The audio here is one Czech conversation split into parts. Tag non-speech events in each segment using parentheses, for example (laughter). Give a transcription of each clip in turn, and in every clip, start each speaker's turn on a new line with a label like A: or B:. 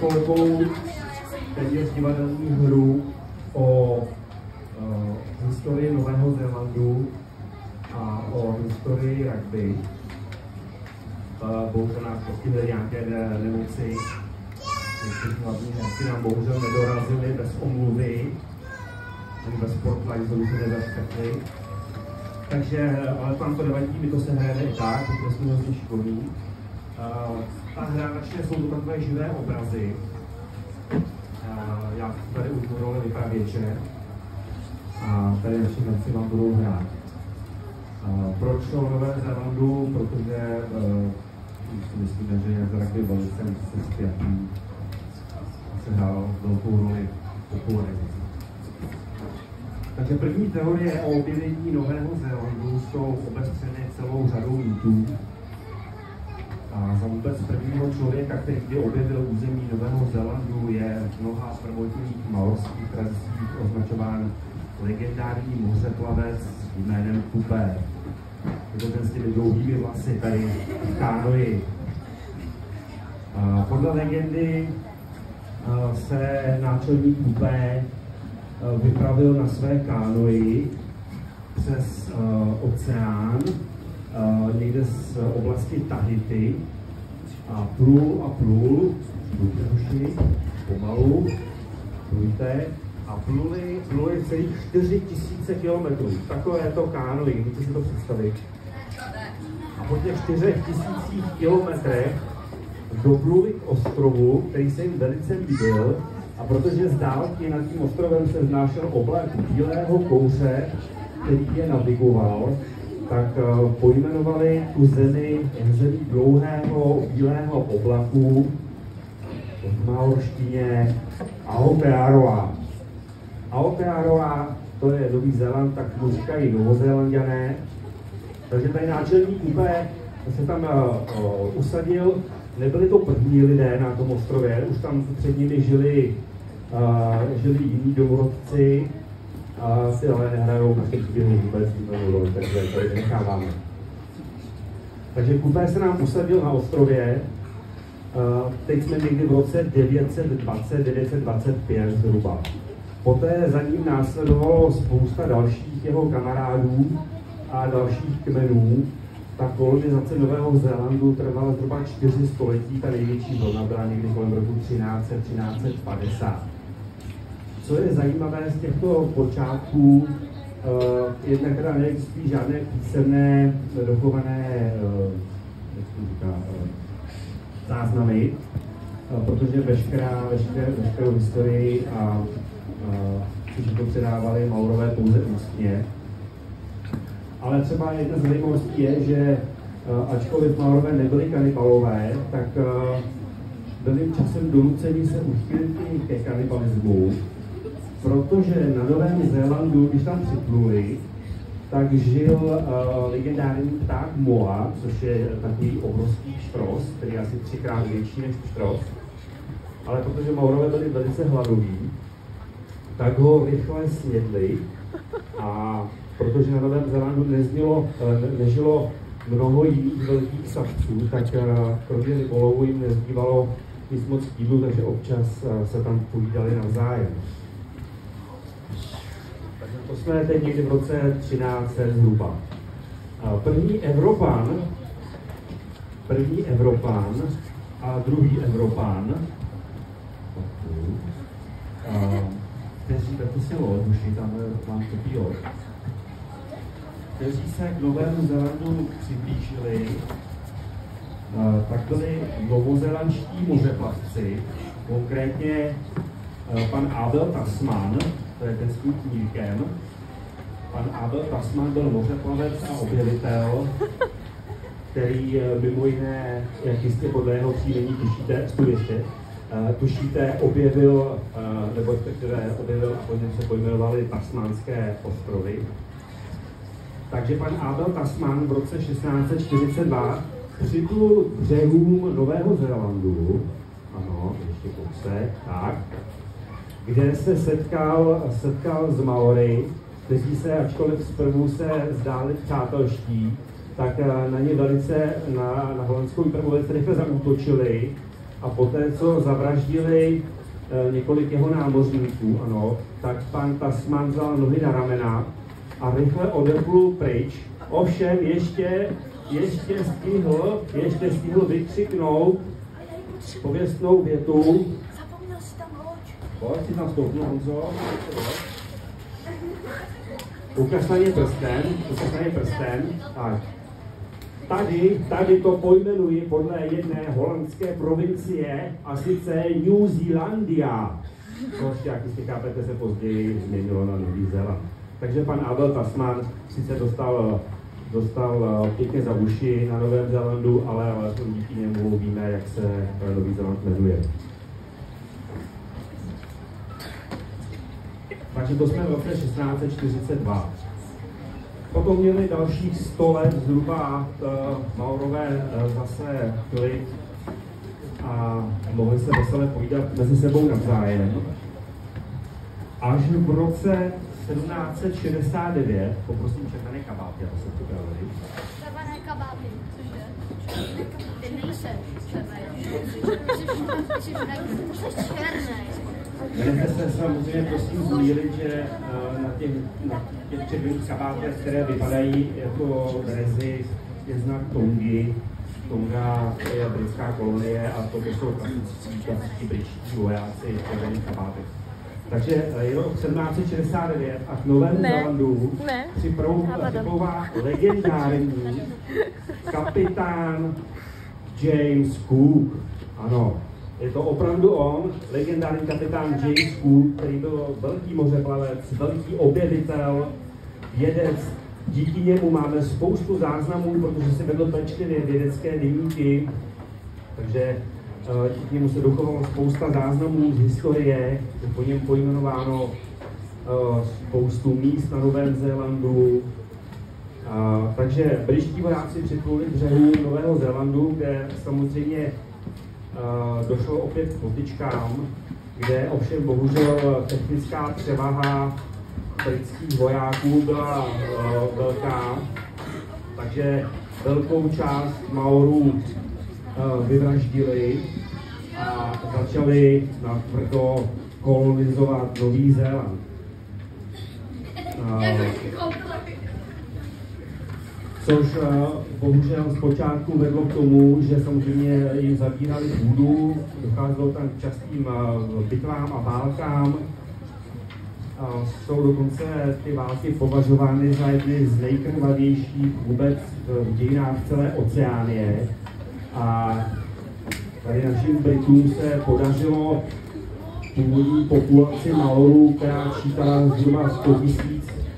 A: velkou téměř divadelní hru o uh, historii Nového Zélandu a o historii rugby. Uh, bohužel nás postihly nějaké nemoci. Někteří hlavní herci nám bohužel nedorazili bez omluvy, ani bez by se nezaškrtli. Takže, ale tam to nevadí, my to se hrajeme i tak, protože jsme hodně šikovní. Uh, ta hra začne, jsou to takové živé obrazy. Já tady už roli vypravěče a tady naši herci vám budou hrát. Proč to Nové Zélandu? Protože si myslíme, že je zraky velice se a se hrál velkou roli popularizace. Takže první teorie o objevení Nového Zélandu jsou obestřeny celou řadou mýtů. A za vůbec prvního člověka, který kdy objevil území Nového Zélandu, je v mnoha prvotních maorských tradicích označován legendární mořeplavec jménem Kupé. Je to ten s těmi dlouhými vlasy, tady v kánoji. Podle legendy se náčelník Kupé vypravil na své kánoji přes oceán, někde z oblasti Tahiti a plul a plul, plujte hoši, pomalu, plujte, a pluli, pluli celých 4 tisíce kilometrů. Takové je to kánoi, můžete si to představit. A po těch 4 tisících kilometrech dopluli k ostrovu, který se jim velice líbil, a protože z dálky nad tím ostrovem se znášel oblak bílého kouře, který je navigoval, tak eh, pojmenovali tu zemi zemi dlouhého bílého oblaku v maorštině Aotearoa. Aotearoa, to je Nový Zéland, tak mu říkají Novozélandiané. Takže tady náčelník úplně se tam uh, usadil. Nebyli to první lidé na tom ostrově, už tam před nimi žili žili jiní domorodci a si ale nehrajou těch příběhu vůbec jinou roli, takže tady necháváme. Takže Kupé se nám usadil na ostrově, teď jsme někdy v roce 920, 925 zhruba. Poté za ním následovalo spousta dalších jeho kamarádů a dalších kmenů. Ta kolonizace Nového Zélandu trvala zhruba čtyři století, ta největší vlna byla někdy kolem roku 1300, 1350. Co je zajímavé z těchto počátků, uh, jednak teda neexistují žádné písemné, dochované uh, říká, uh, záznamy, uh, protože veškerá, veškeré, veškerou historii a uh, to předávali Maurové pouze ústně. Ale třeba jedna z zajímavostí je, že ačkoliv Maurové nebyli kanibalové, tak byli časem donuceni se uchylit ke kanibalismu, protože na Novém Zélandu, když tam připluli, tak žil uh, legendární pták Moa, což je takový obrovský štros, který je asi třikrát větší než štros. Ale protože Maurové byli velice hladoví, tak ho rychle snědli a protože na Novém Zélandu neznělo, uh, nežilo mnoho jiných velkých savců, tak uh, kromě rybolovu jim nezbývalo nic moc jídlu, takže občas se tam povídali navzájem. To jsme teď někdy v roce 13 zhruba. První Evropan, první Evropan a druhý Evropan, kteří, taky si loď, tam mám takový loď, kteří se k Novému Zélandu přiblížili, tak byli novozelandští mořeplavci, konkrétně pan Abel Tasman, to je tím knírkem. Pan Abel Tasman byl mořeplavec a objevitel, který eh, mimo jiné, jak jistě podle jeho příjmení tušíte, ještě, uh, tušíte, objevil, uh, nebo respektive objevil, oni se pojmenovali Tasmanské ostrovy. Takže pan Abel Tasman v roce 1642 připlul k břehům Nového Zélandu, ano, ještě kousek, tak, kde se setkal, setkal s Maory, kteří se, ačkoliv zprvu se zdáli přátelští, tak eh, na ně velice, na, na holandskou výpravu velice rychle zaútočili a poté, co zavraždili e, několik jeho námořníků, ano, tak pan Tasman vzal nohy na ramena a rychle odeplul pryč. Ovšem ještě, ještě stihl, ještě stihl vykřiknout pověstnou větu.
B: Zapomněl si tam loď.
A: Pojď si tam stoupnu, Honzo. Ukaž na ně prstem, ukaž na ně prstem. Tak. Tady, tady to pojmenuji podle jedné holandské provincie, a sice New Zealandia. Což, jak jistě chápete, se později změnilo na Nový Zéland. Takže pan Abel Tasman sice dostal, dostal eh, pěkně za uši na Novém Zélandu, ale alespoň díky němu víme, jak se eh, Nový Zéland jmenuje. Takže to jsme v roce 1642. Potom měli dalších 100 let zhruba uh, Maurové uh, zase klid a mohli se veselé povídat mezi sebou navzájem. Až v roce 1769, poprosím červené kabáty, aby se připravili.
B: Červené kabáty, cože? Ty nejseš (laughs) červený. Jsi černý.
A: Nenechte se samozřejmě prosím zmílit, že uh, na těch, na těch červených kabátech, které vypadají jako drezy, je znak Tongy. Tonga je britská kolonie a to jsou klasičtí, klasičtí britští vojáci v červených kabátech. Takže eh, je rok 1769 a k Novému Zélandu připlouvá legendární (laughs) kapitán James Cook. Ano, je to opravdu on, legendární kapitán James Cook, který byl velký mořeplavec, velký objevitel, vědec. Díky němu máme spoustu záznamů, protože se vedl pečlivě vědecké deníky, takže eh, díky němu se dochovalo spousta záznamů z historie, je po něm pojmenováno eh, spoustu míst na Novém Zélandu, Uh, takže britští vojáci připluli břehu Nového Zélandu, kde samozřejmě došlo opět k potičkám, kde ovšem bohužel technická převaha britských vojáků byla velká, takže velkou část Maorů vyvraždili a začali natvrdo kolonizovat Nový Zéland. (laughs) Což bohužel zpočátku vedlo k tomu, že samozřejmě jim zabírali půdu, docházelo tam k častým uh, bitvám a válkám. Uh, jsou dokonce ty války považovány za jedny z nejkrvavějších vůbec v dějinách celé oceánie. A tady našim Britům se podařilo původní populaci Maorů, která čítala zhruba 100 000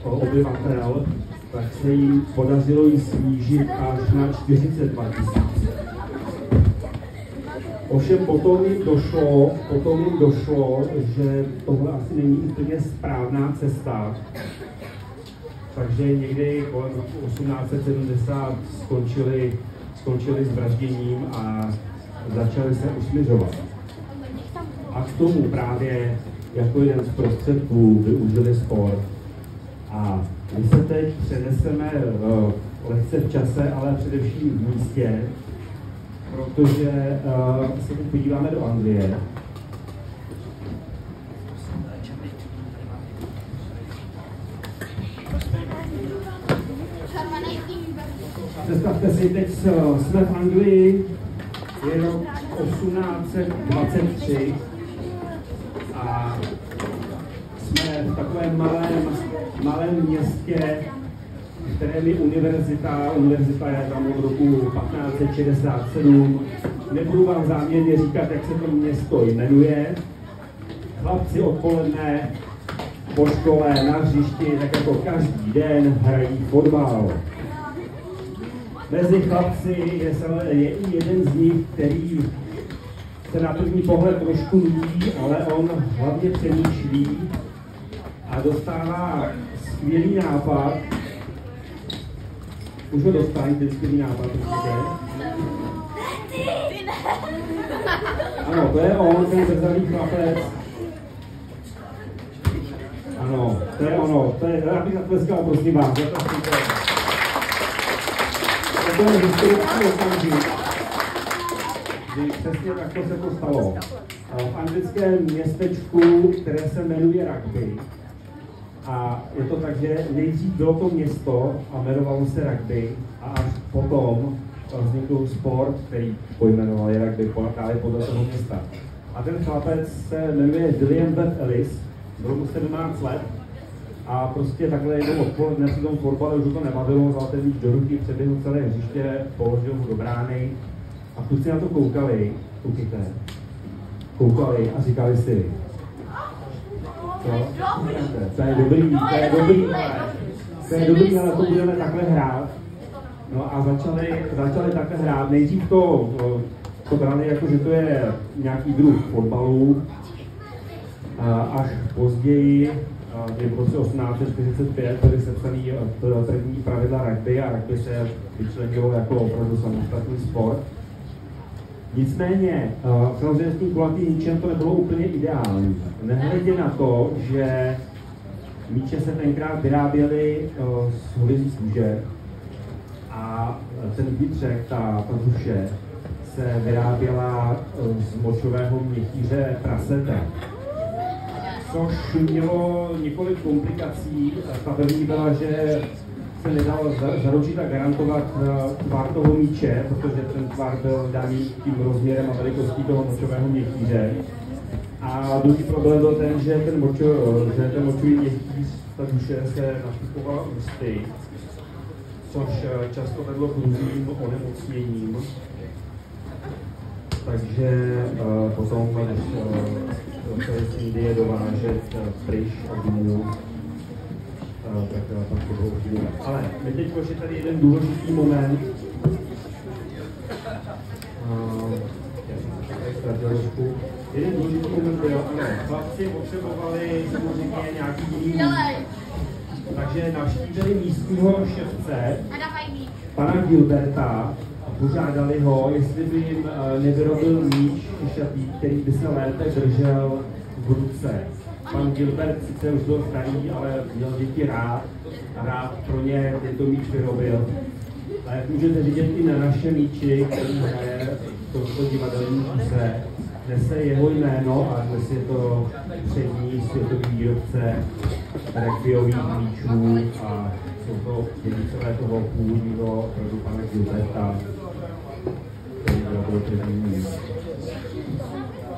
A: obyvatel, tak se jim podařilo ji snížit až na 42 tisíc. Ovšem potom jim došlo, potom jim došlo, že tohle asi není úplně správná cesta. Takže někdy kolem roku 1870 skončili, skončili s vražděním a začali se usměřovat. A k tomu právě jako jeden z prostředků využili sport. A my se teď přeneseme uh, lehce v čase, ale především v místě, protože uh, se teď podíváme do Anglie. Představte si, teď jsme v Anglii, je rok 1823 a jsme v takovém malém městě, které mi univerzita, univerzita je tam od roku 1567, nebudu vám záměrně říkat, jak se to město jmenuje. Chlapci odpoledne po škole na hřišti, tak jako každý den, hrají fotbal. Mezi chlapci je, je i jeden z nich, který se na první pohled trošku nudí, ale on hlavně přemýšlí a dostává skvělý nápad. Už ho dostali, ten skvělý nápad, určitě. Ano, to je on, ten zrzavý chlapec. Ano, to je ono, to je, já bych zatleskal, prosím vás, zatleskejte. To je historický okamžik. kdy přesně takto se to stalo. V anglickém městečku, které se jmenuje Rugby, a je to tak, že nejdřív bylo to město a jmenovalo se rugby a až potom vznikl sport, který pojmenovali rugby právě podle toho města. A ten chlapec se jmenuje William Beth Ellis, bylo mu 17 let a prostě takhle jednou odpoledne při tom fotbale už to nebavilo, vzal ten do ruky, přeběhl celé hřiště, položil ho do brány a kluci na to koukali, koukejte, koukali a říkali si, co? To je dobrý, to je dobrý, to je dobrý, ale to budeme takhle hrát. No a začali, začali takhle hrát. Nejdřív to, to brali jako, že to je nějaký druh fotbalu, až později, v roce 1845 byly sepsaný první pravidla rugby a rugby se vyčlenilo jako opravdu samostatný sport. Nicméně, samozřejmě s tím kulatým míčem to nebylo úplně ideální. Nehledě na to, že míče se tenkrát vyráběly z hovězí kůže a ten výtřek, ta, ta duše, se vyráběla z močového měchýře prasete což mělo několik komplikací. Ta první byla, že se nedal zaručit a garantovat eh, tvar toho míče, protože ten tvar byl daný tím rozměrem a velikostí toho močového měchýře. A druhý problém byl ten, že ten, močo, že ten močový měchýř, ta duše se nastupovala ústy, což eh, často vedlo k různým onemocněním. Takže uh, potom, když uh, se z Indie dovážet pryč důl, tak bylo chvíle. Ale my teď je tady jeden důležitý moment. Jeden důležitý moment byl, ano, chlapci potřebovali samozřejmě nějaký jiný takže navštívili místního ševce, pana Gilberta, a požádali ho, jestli by jim nevyrobil míč šatý, který by se lépe držel v ruce. Pan Gilbert sice už byl starý, ale měl děti rád a rád pro ně tento míč vyrobil. A jak můžete vidět i na našem míči, který hraje v tomto divadelní kuse, nese jeho jméno a dnes je to přední světový výrobce rugbyových míčů a jsou to dědicové toho původního rodu pana Gilberta, který byl první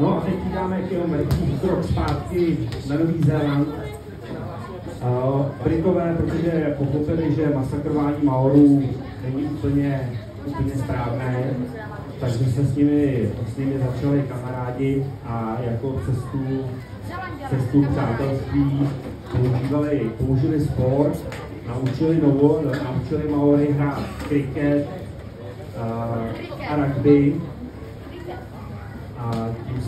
A: No a teď dáme kilometrů krok zpátky na Nový Zéland. Britové, protože pochopili, že masakrování Maorů není úplně, úplně správné, takže se s nimi, s nimi začali kamarádi a jako cestu, cestu přátelství používali, použili sport, naučili novo, naučili Maory hrát kriket uh, a rugby a tím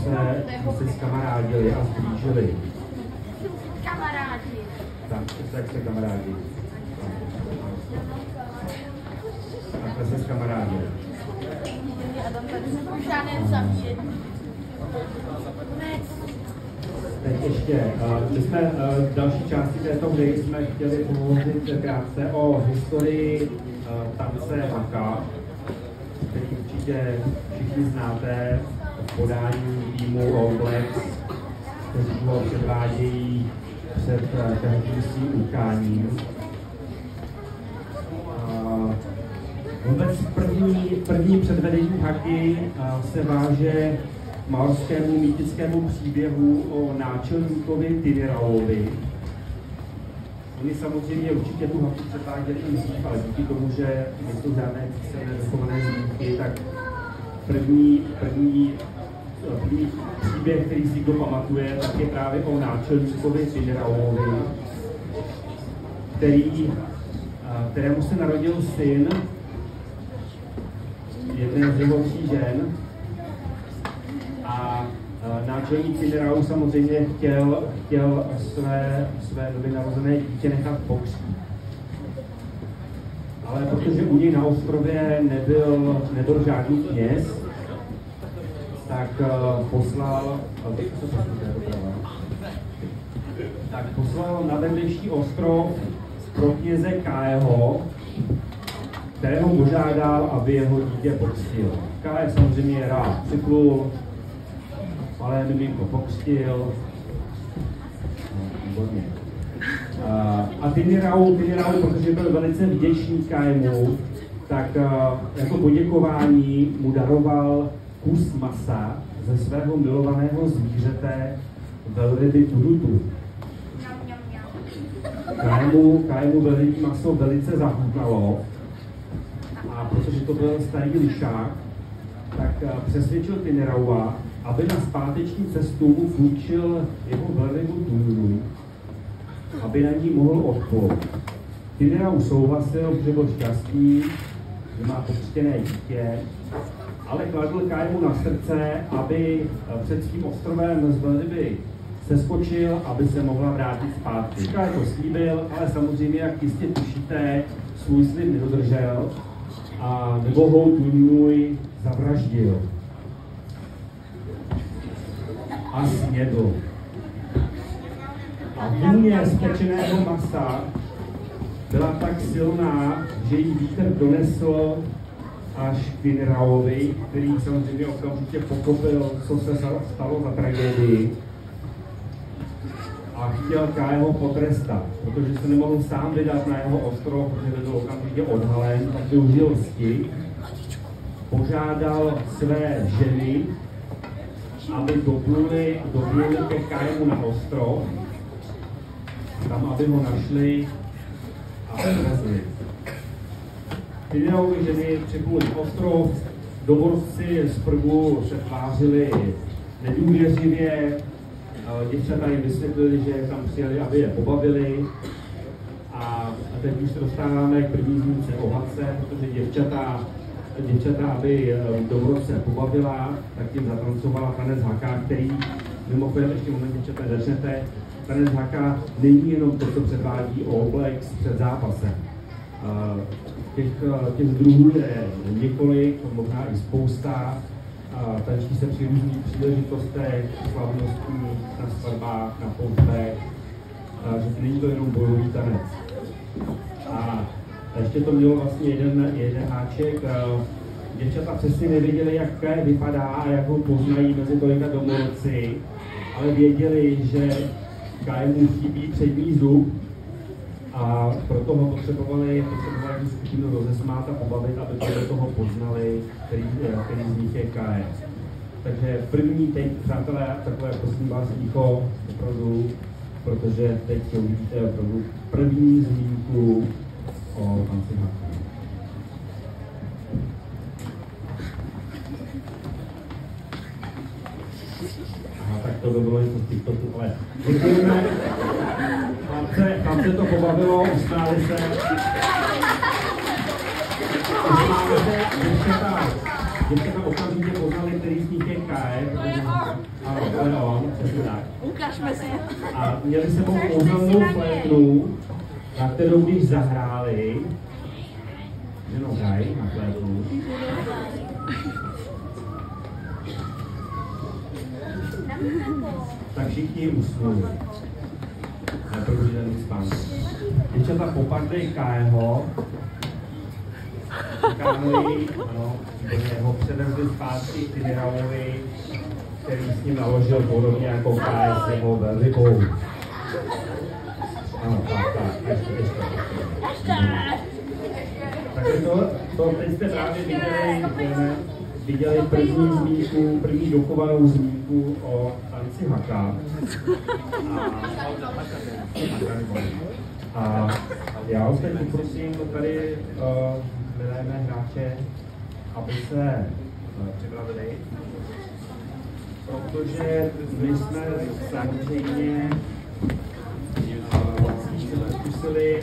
A: se, se skamarádili a zblížili.
B: Kamarádi.
A: Tak, tak se kamarádi. Takhle se skamarádili. Teď ještě, uh, my jsme v další části této hry jsme chtěli pohovořit krátce o historii uh, tance haka, který určitě všichni znáte, podání týmu All kteří ho předvádějí před eh, každým svým utkáním. Vůbec první, první předvedení haky eh, se váže maorskému mýtickému příběhu o náčelníkovi Tidiralovi. Oni samozřejmě určitě tu haku předváděli i dřív, ale díky tomu, že nejsou žádné písemné zachované zmínky, tak první první příběh, který si kdo pamatuje, tak je právě o náčelníkovi Fidraovi, který, kterému se narodil syn jedné z jeho žen a náčelník Fidrau samozřejmě chtěl, chtěl své, své nově narozené dítě nechat pokřít. Ale protože u něj na ostrově nebyl, nebyl žádný kněz, tak uh, poslal, tak poslal na vedlejší ostrov pro kněze Kaeho, kterého požádal, aby jeho dítě pokřtil. Káje samozřejmě rád připlul, ale miminko pokřtil. No. A Tinirau, Tinirau, protože byl velice vděčný Kajmu, tak jako poděkování mu daroval kus masa ze svého milovaného zvířete velryby Tudutu. Kajmu, Kajmu velrybí maso velice zachutnalo a protože to byl starý lišák, tak přesvědčil Tiniraua, aby na zpáteční cestu mu půjčil jeho velrybu Tudutu, aby na ní mohl odpout. Tinirau souhlasil, protože byl šťastný, že má pokřtěné dítě, ale kladl Kajmu na srdce, aby před svým ostrovem z velryby seskočil, aby se mohla vrátit zpátky. Kaj to slíbil, ale samozřejmě, jak jistě tušíte, svůj slib nedodržel a nebohou Tunjuj zavraždil. A snědl. A vůně spečeného masa byla tak silná, že jí vítr donesl až Vinraovi, který samozřejmě okamžitě pochopil, co se stalo za tragédii. A chtěl Kájeho potrestat, protože se nemohl sám vydat na jeho ostrov, protože by byl okamžitě odhalen, tak využil lsti, požádal své ženy, aby dopluli, dopluli ke Kájemu na ostrov, tam, aby ho našli a odvezli. Tyneovi ženy připluli ostrov, dovorci zprvu se tvářili nedůvěřivě, děvčata jim vysvětlili, že tam přijeli, aby je pobavili. A teď už se dostáváme k první zmínce o Hadce, protože děvčata, děvčata, aby dobrodce pobavila, tak tím zatancovala tanec haka, který mimochodem ještě moment děvčata začnete. Tanec haka není jenom to, co předvádí Oblex před zápasem. Těch, těch druhů je několik, možná i spousta, tančí se při různých příležitostech, slavnostních, na svatbách, na poutech, že není to jenom bojový tanec. A ještě to mělo vlastně jeden, jeden háček. Děvčata přesně nevěděli, jak vypadá a jak ho poznají mezi tolika domorodci, ale věděli, že mu chybí přední zub a proto ho potřebovali, potřebovali tu skupinu rozesmát a pobavit, aby to do toho poznali, který, který z nich je KM. Takže první teď, přátelé, takové prosím vás ticho, opravdu, protože teď uvidíte opravdu první zmínku o tanci Aha, tak to by bylo něco z TikToku, ale děkujeme. Chlapce, chlapce to pobavilo, usmáli se. Usmáli se, děvčata, děvčata okamžitě poznali, který z nich je Kaj. Ano, to je on, přesně tak.
B: Ukažme si.
A: A měli se sebou kouzelnou flétnu, na kterou když zahráli, jenom daj na flétnu, tak všichni usnuli. Neprodloužený spánku. Děvčata popadly Kajeho, Kámoji, ano, ho převezli zpátky k Tinirauovi, který s ním naložil podobně jako Kaj s jeho velrybou. Ano, tak, tak, ještě, ještě. Takže to, to teď jste právě viděli, viděli první zmínku, první dochovanou zmínku o tanci haka. A, a já vás teď poprosím tady uh, milé mé hráče, aby se uh, připravili, protože my jsme samozřejmě uh, zkusili